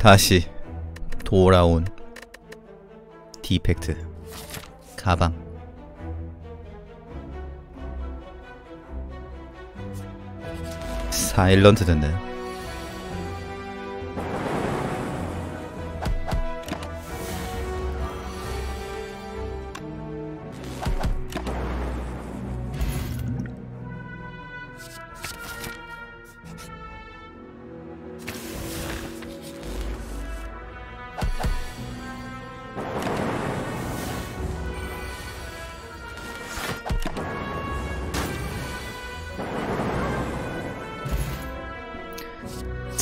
다시 돌아온 디펙트 가방. 사일런트 듣네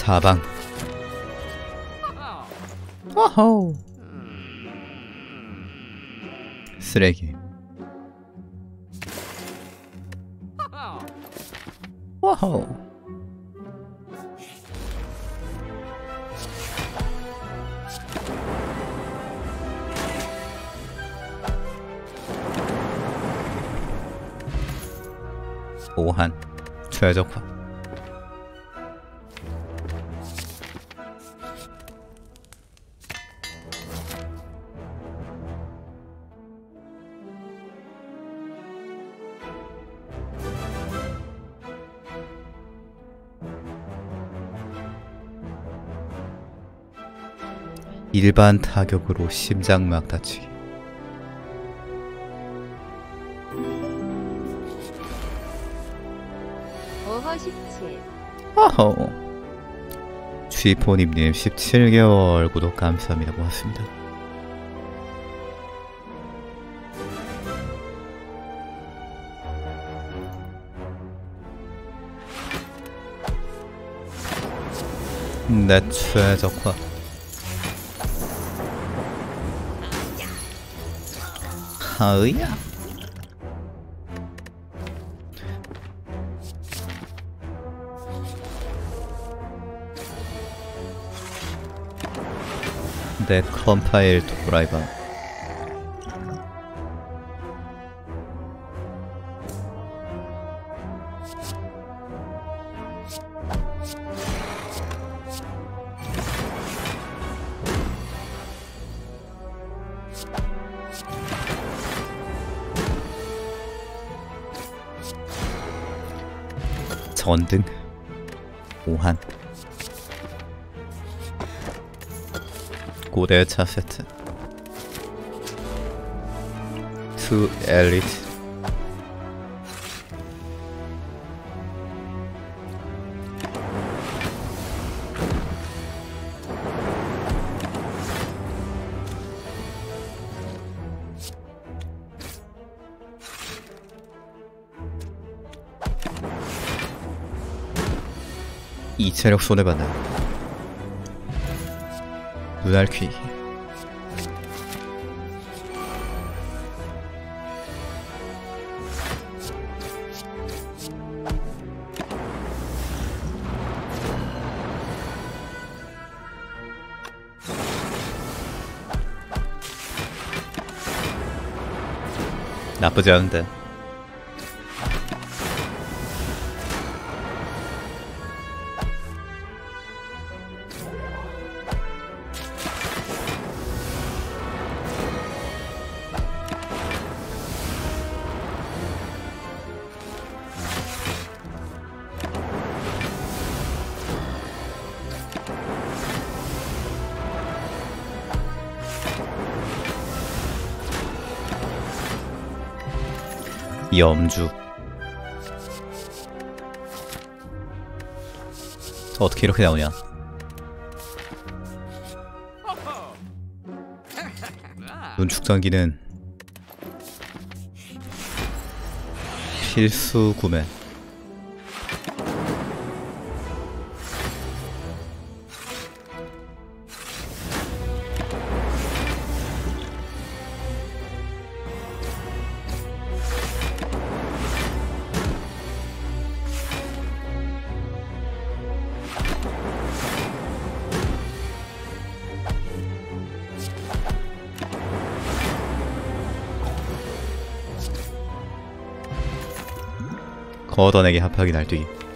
사방. 와호! 쓰레기. 와호! 오한 최적화 일반 타격으로 심장막 다치기. 오허 17 어허 쥐포님님 17개월 구독 감사합니다. 고맙습니다. 내 최적화 하으야 내 컴파일 드라이버 전등 오한 고대차 세트 투 엘리트 체력 손해받는 눈알 퀴기 나쁘지 않은데 염주. 어떻게 이렇게 나오냐? 눈축전기는 필수 구매 걷어내기 합하기 날뛰기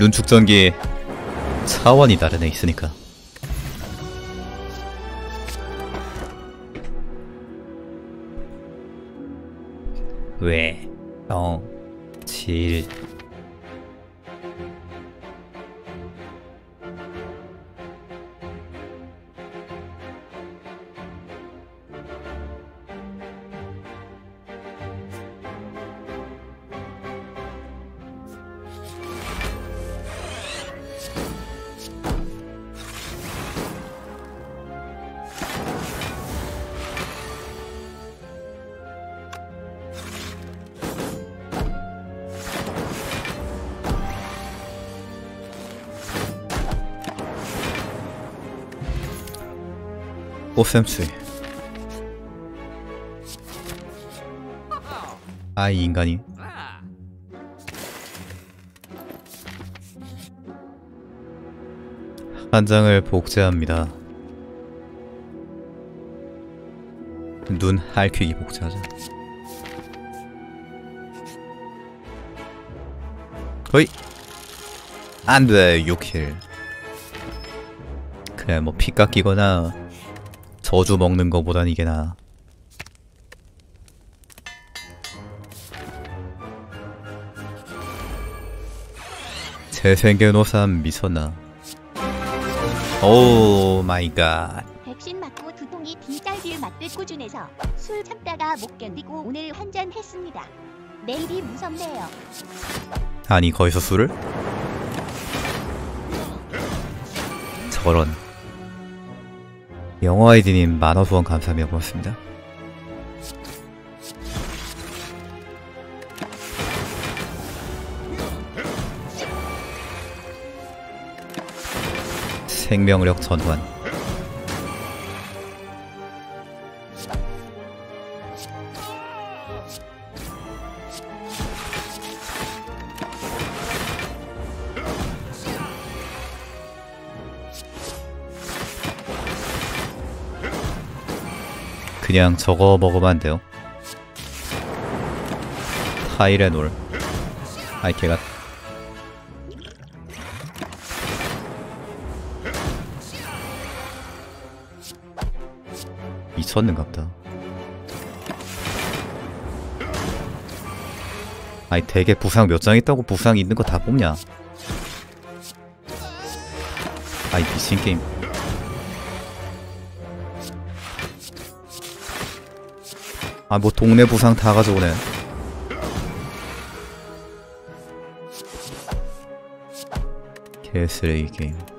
룬 축전기 차원이 다른 애 있으니까 왜? 어, 질. 꽃샘추위. 아이 인간이. 한 장을 복제합니다. 눈 할퀴기 복제하자. 거의 안돼 6킬. 그래 뭐 피 깎이거나 저주 먹는 거보단 이게 나아. 재생견호삼 미쳤나? 오 마이 갓. 백신 맞고 두통이 뒤딸길 맞듯 꾸준해서 술 참다가 못 견디고 오늘 한 잔 했습니다. 내일이 무섭네요. 아니 거기서 술을? 저런. 영어 아이디님 만화 후원 감사합니다. 고맙습니다. 생명력 전환. 그냥 저거 먹으면 안 돼요. 타이레놀. 아이 걔가 미쳤는갑다. 아니 되게 부상 몇 장 있다고 부상 있는 거 다 뽑냐? 아이 미친 게임. 아 뭐 동네 부상 다 가져오네. 개쓰레기 게임.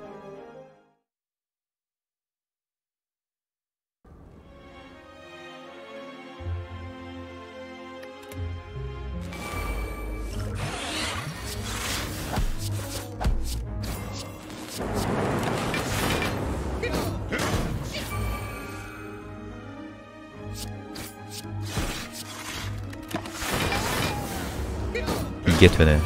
이게 되네.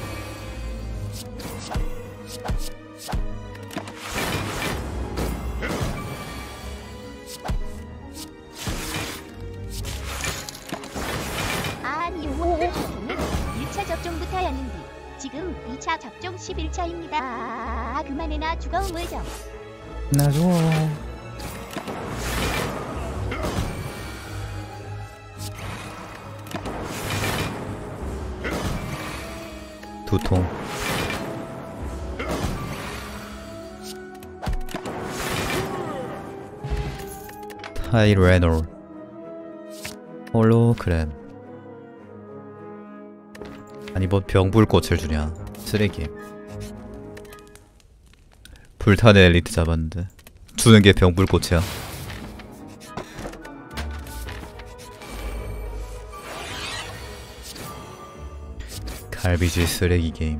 아니 오 1차 접종부터였는데 지금 2차 접종 11차입니다. 아 그만해나 죽어음을 좀. 나줘. 두통. 타이레놀. 홀로그램. 아니 뭐 병불꽃을 주냐. 쓰레기. 불타는 엘리트 잡았는데 주는 게 병불꽃이야. 갈비지 쓰레기 게임.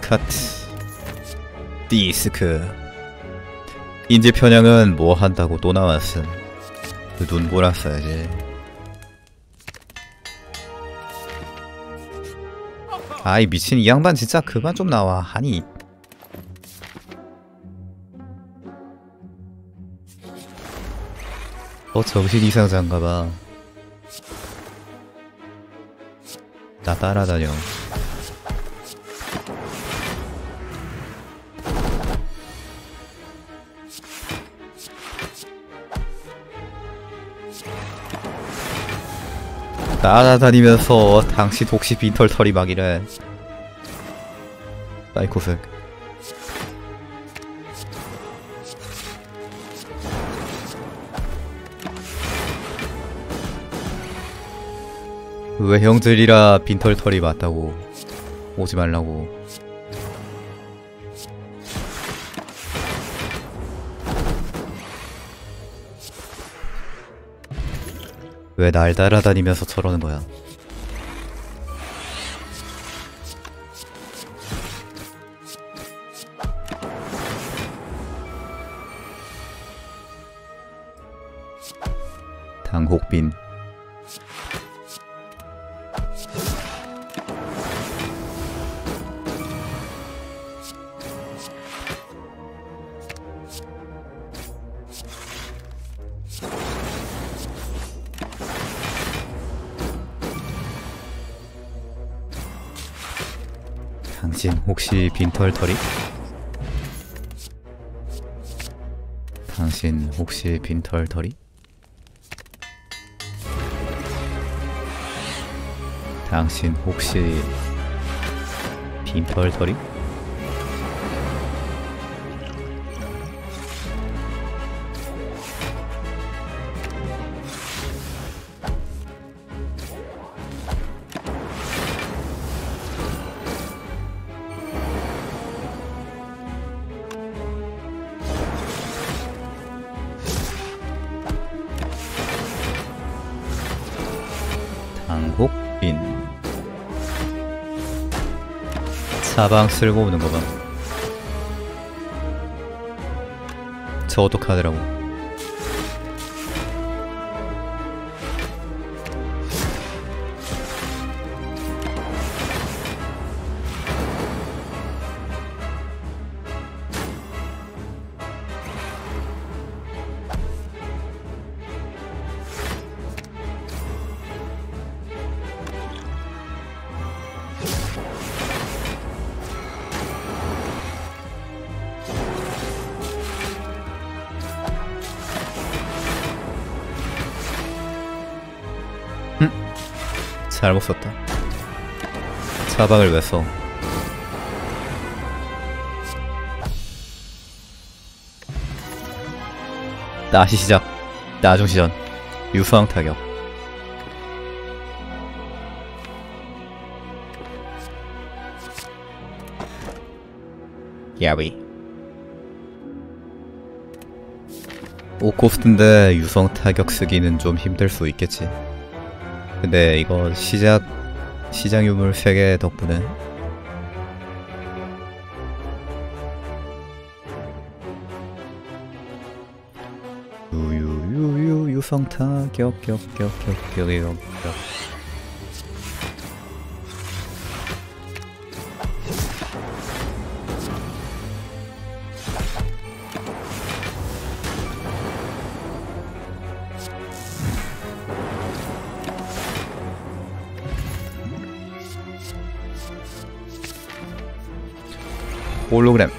카트 디스크 인지 편향은 뭐 한다고 또 나왔음 눈 몰았어야지. 아이 미친 이 양반 진짜 그만 좀 나와. 아니. 어 정신 이상자인가봐. 나 따라다녀. 따라다니면서 당신 혹시 빈털터리 막이래 사이코스 왜 형들이라 빈털터리 맞다고 오지 말라고 왜 날 따라다니면서 저러는 거야? 당혹빈 당신 혹시 빈털터리? 당신 혹시 빈털터리? 당신 혹시 빈털터리? 사방 쓸고 오는 거 봐. 저 어떡하더라고. 잘못 썼다. 사방을 왜 써? 다시 시작. 나중 시전. 유수왕 타격. 야비. 오코스트인데 유성 타격 쓰기는 좀 힘들 수 있겠지. 근데 이거 시작 시장 유물 3개 덕분에. 유유유유 유성타 격격격격격격 홀로그램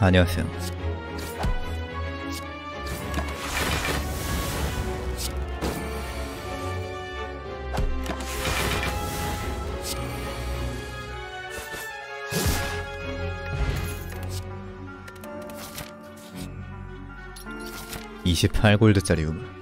안녕하세요. 이십팔 골드짜리 유물.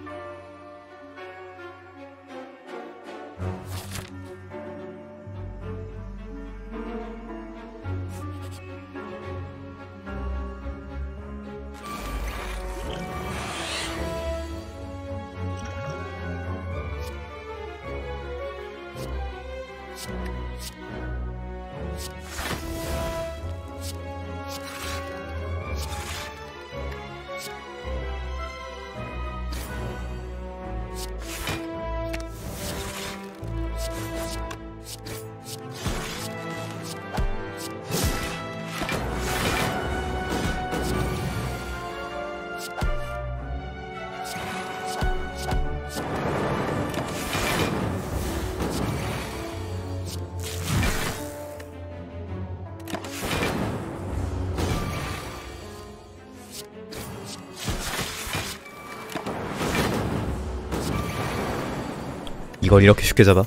이걸 이렇게 쉽게 잡아?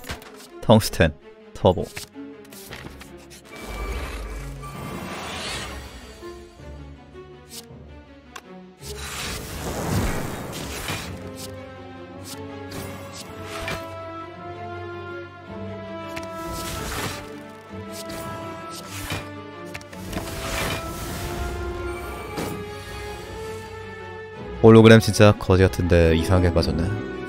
텅스텐 터보 홀로그램 진짜 거지 같은데 이상하게 빠졌네.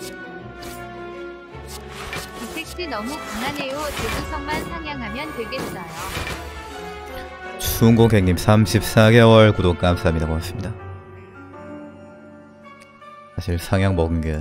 너무 강하네요. 대구성만 상향하면 되겠어요. 수은고객님 34개월 구독 감사합니다. 고맙습니다. 사실 상향 먹은 게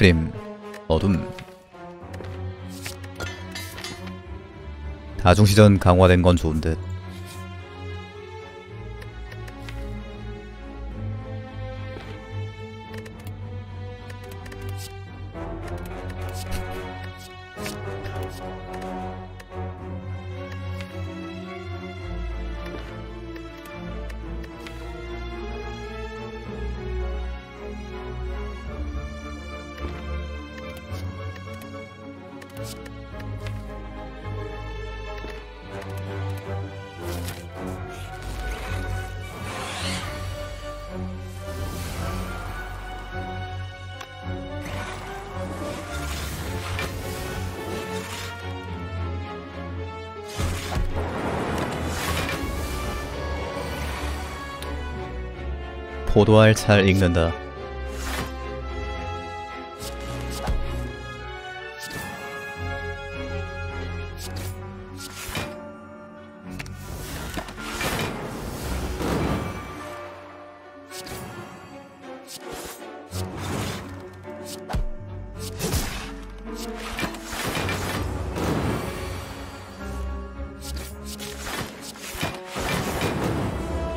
위장 크림 어둠. 다중시전 강화된 건 좋은 듯 포도알 잘 익는다.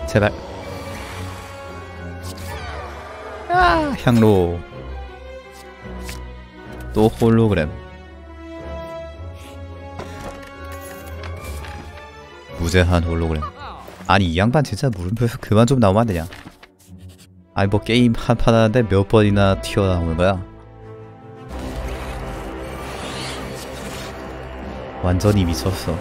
제발 아, 향로. 또 홀로그램. 무제한 홀로그램. 아니 이 양반 진짜 물음표에서 그만 좀 나오면 안 되냐? 아니 뭐 게임 한 판 하는데 몇 번이나 튀어나오는 거야? 완전히 미쳤어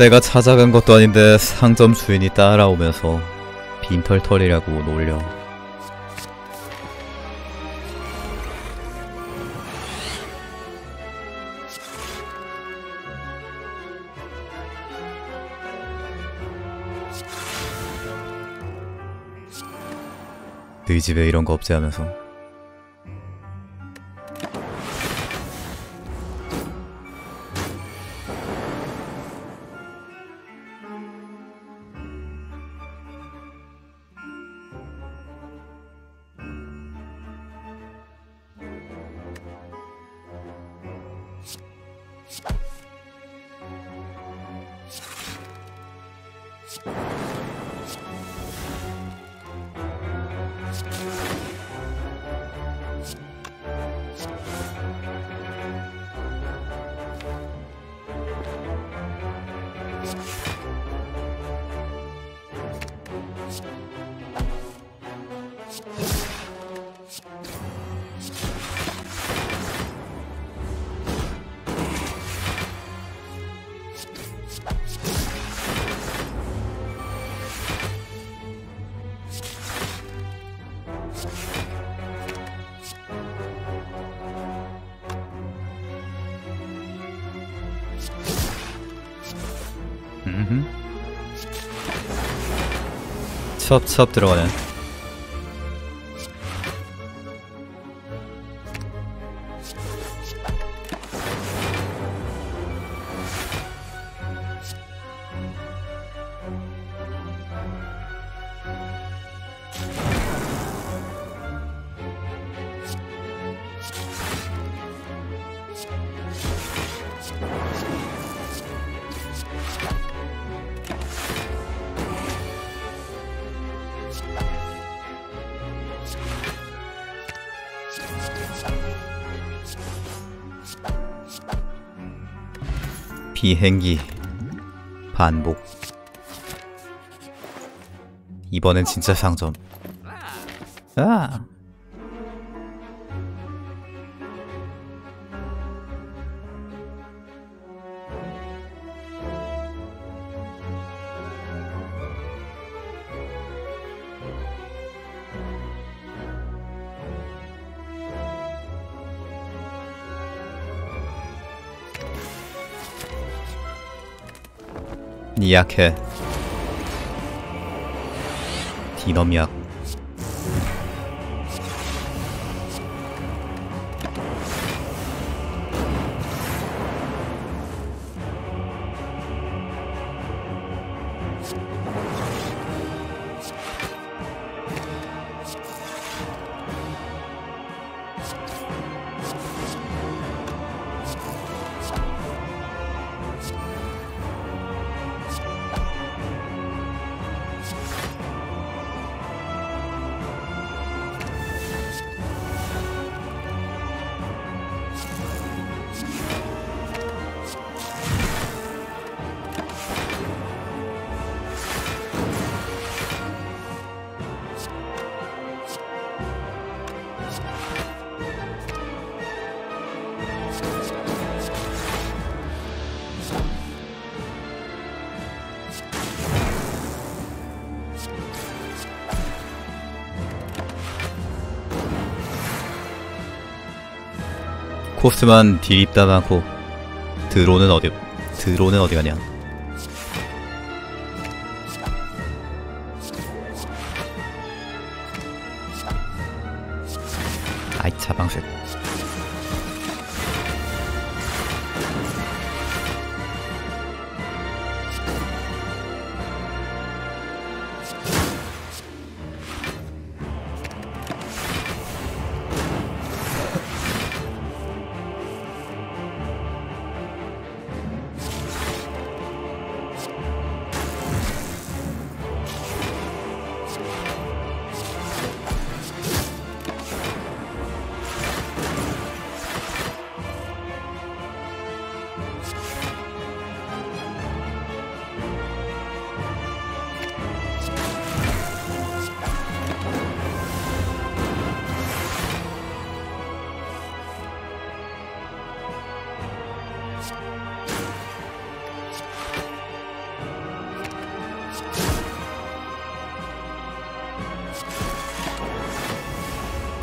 내가 찾아간 것도 아닌데 상점 주인이 따라오면서 빈털털이라고 놀려. 너희 집에 이런 거 없지 하면서 음. 첩첩 들어가네. 비행기 반복. 이번엔 진짜 상점 니 약해. 디너미 약 코스만 많고 드론은 어디 드론은 어디 가냐? 아이 자방색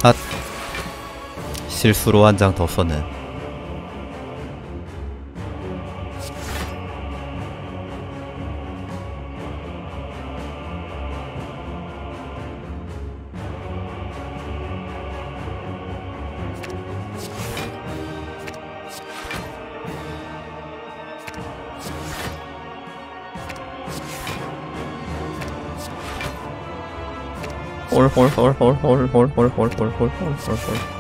아 실수로 한 장 더 썼네 홀홀홀홀홀홀홀홀홀홀홀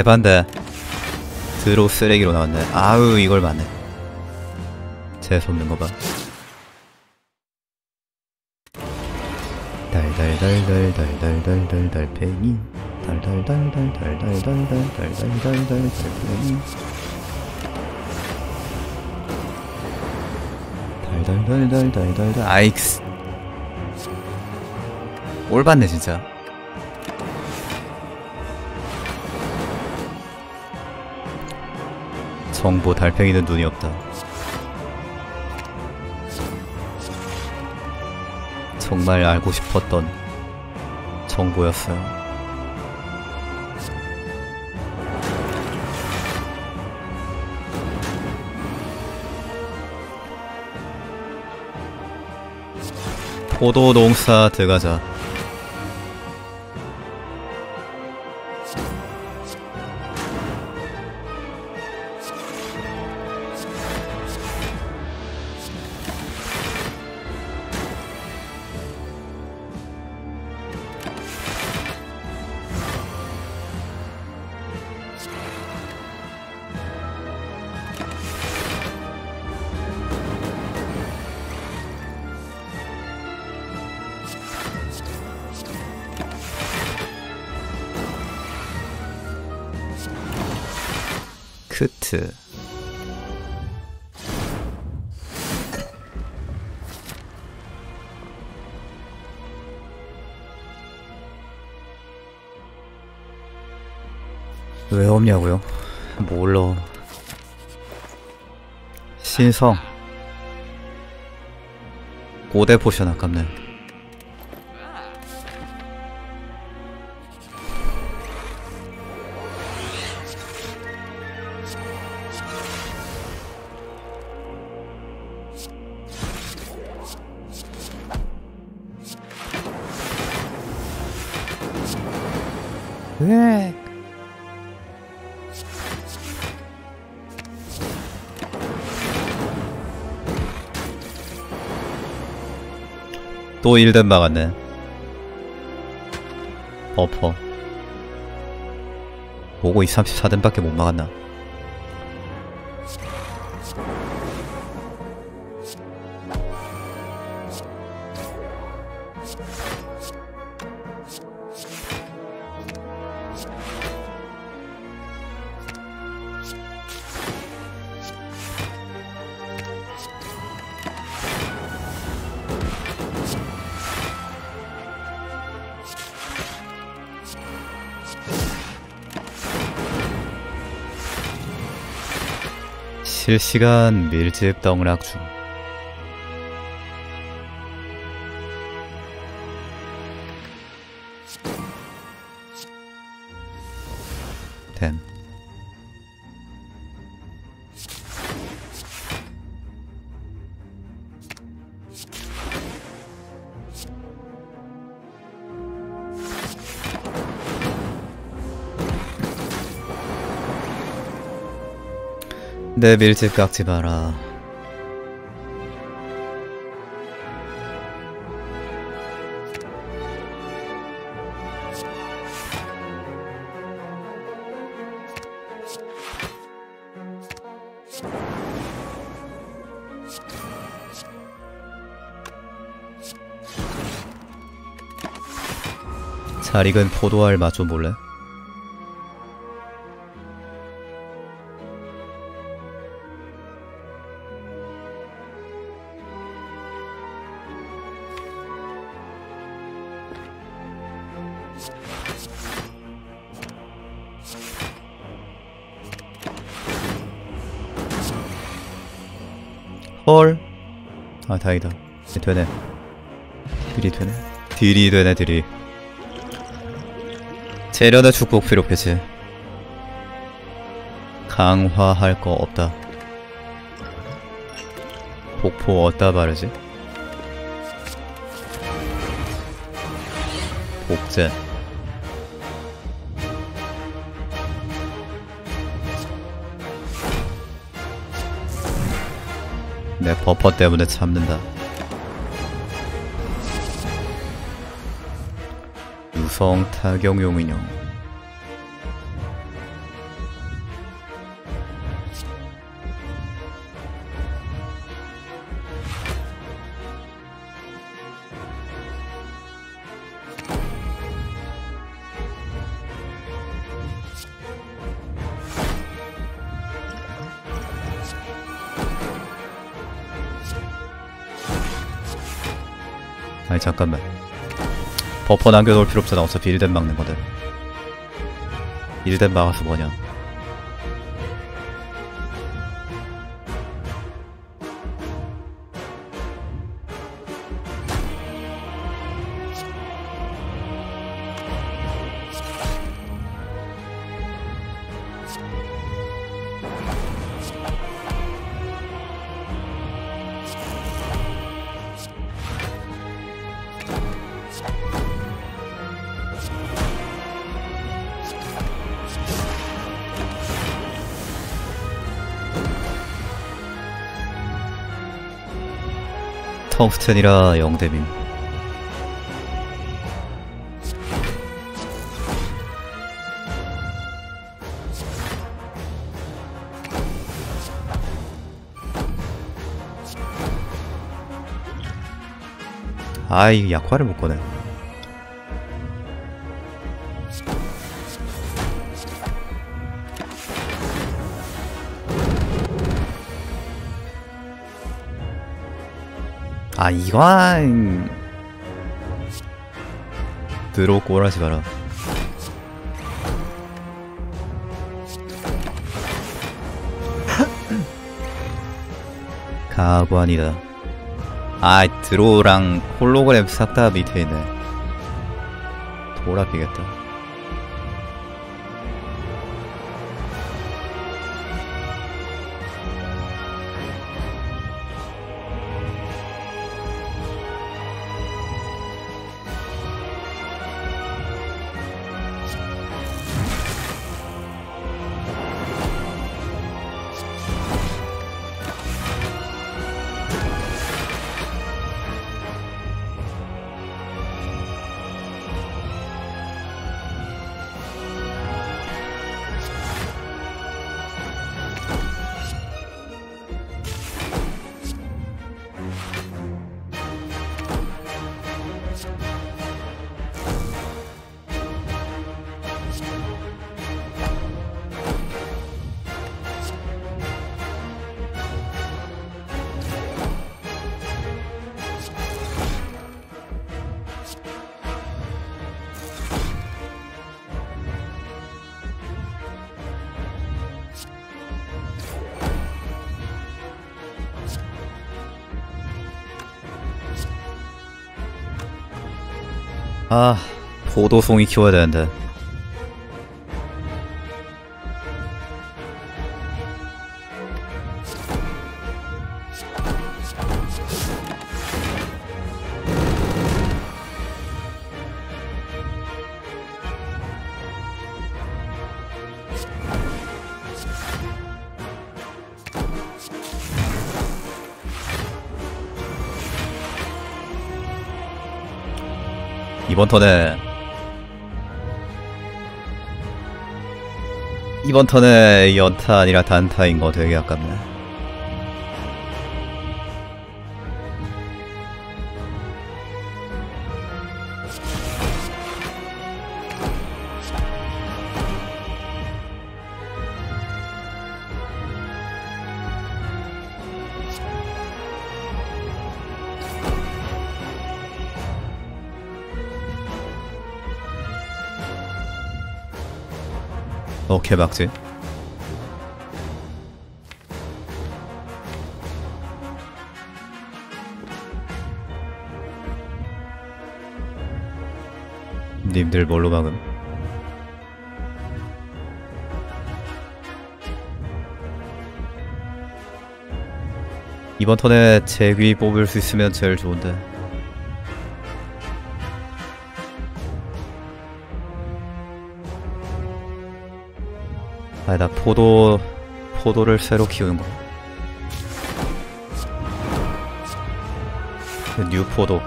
에반데 드로 쓰레기로 나왔네. 아우 이걸 맞네. 재수없는 거봐. 달달달달달달달달 달팽이. 달달달달달달달달달달팽이 달달달달달달달 아이크스 올받네 진짜 정보 달팽이는 눈이 없다 정말 알고 싶었던 정보였어요 포도 농사 들어가자. 크트. 왜 없냐고요? 몰라. 신성. 고대 포션 아깝네. 또 1등 막았네. 어퍼. 보고 이 34등밖에 못 막았나? 실시간 밀집 떡락 중. 내 밀집 깎지 마라. 잘 익은 포도알 맛 좀 볼래? 다행이다. 네, 되네. 딜이 되네. 딜이 되네 딜이. 재련의 축복 필요해지. 강화할 거 없다. 복포 어디다 바르지? 복제. 내 버퍼 때문에 참는다. 유성 타격용 인형. 아니 잠깐만. 버퍼 남겨놓을 필요 없잖아. 어차피 1댐 막는 거든. 1댐 막아서 뭐냐 텅스텐이라 0댐임 아이 약화를 못 꺼내 아 이건 들어오고 오라지 마라. 가관이다. 아 드로우랑 홀로그램 싹 다 밑에 있네. 돌아피겠다 아 포도송이 키워야 되는데 이번 턴에. 이번 턴에 아니라 단타인 거 되게 아깝네 오케이 막지 님들 뭘로 막음? 이번 턴에 제귀 뽑을 수 있으면 제일 좋은데 아나 포도 포도를 새로 키우는 거. 그뉴 포도.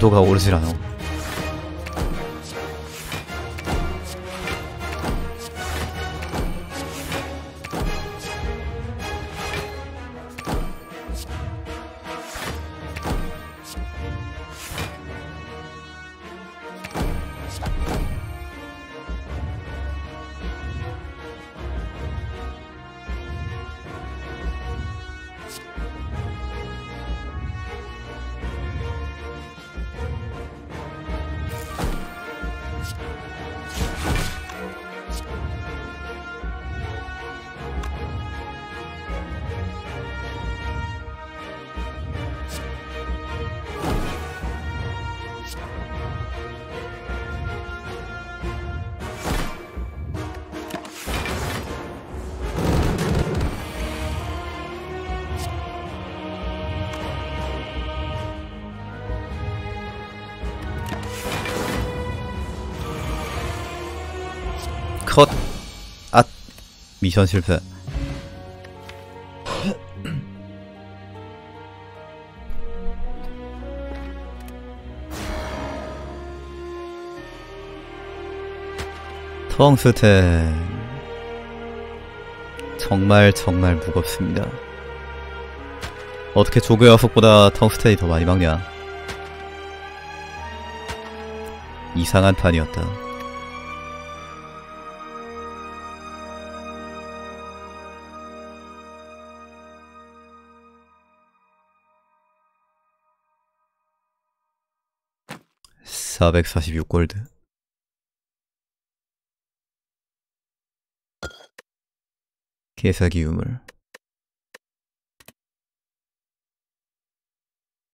방어도가 오르질 미션 실패. 텅스텐. 정말 정말 무겁습니다. 어떻게 조교와 속보다 텅스텐이 더 많이 막냐? 이상한 판이었다. (446 골드) 개사기 유물